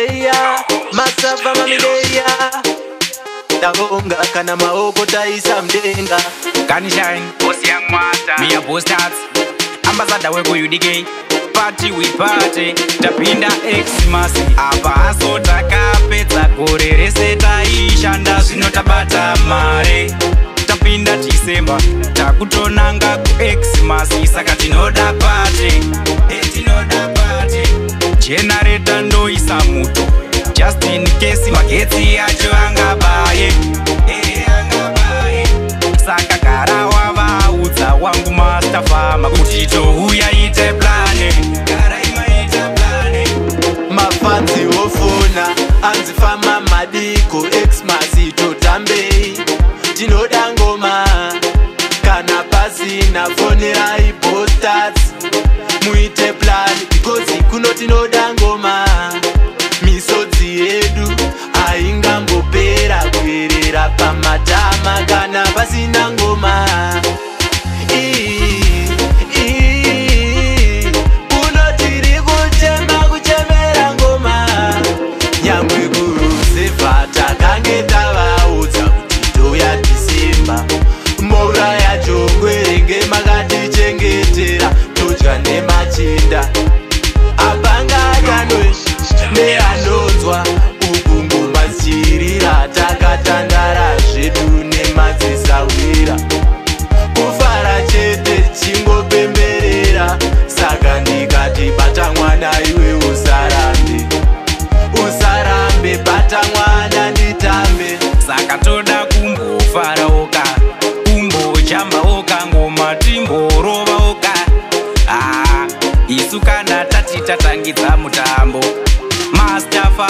mideya masava mamideya ndavonga kana maoko taisa mudenga gunshine bosi yamwata mia bostats ambasada wekuudk pati wepati tapinda exmas apa aso takapedza gore rese taishanda zvino tabata mare tapinda dicemba takutonanga kuexmas saka tinoda pati e eh, tinoda pati. muto just in case magetsi acho angabaye eh, saka gara wavaudza wangu mastafama kuti touya ite plane mafanzi ofona anzi fama madiko exmas totambei tinoda ngoma kana pasina fonerai bostats muite plani because kuno tinoda my God.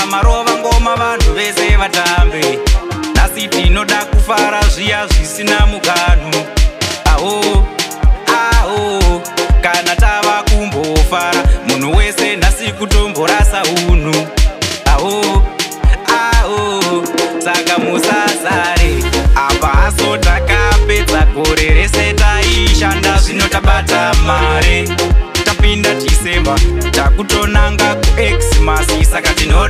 marova ngoma vanhu vese vatambe nhasi tinoda kufara zviya zvisina muganhu aho aho kana tava kumbofara munhu wese nhasi kutomborasa unhu aho aho saka musazare apa haso takapedza gore rese taishanda zvino tabata mare tapinda tisemba takutonanga kuexmasi saka tinoda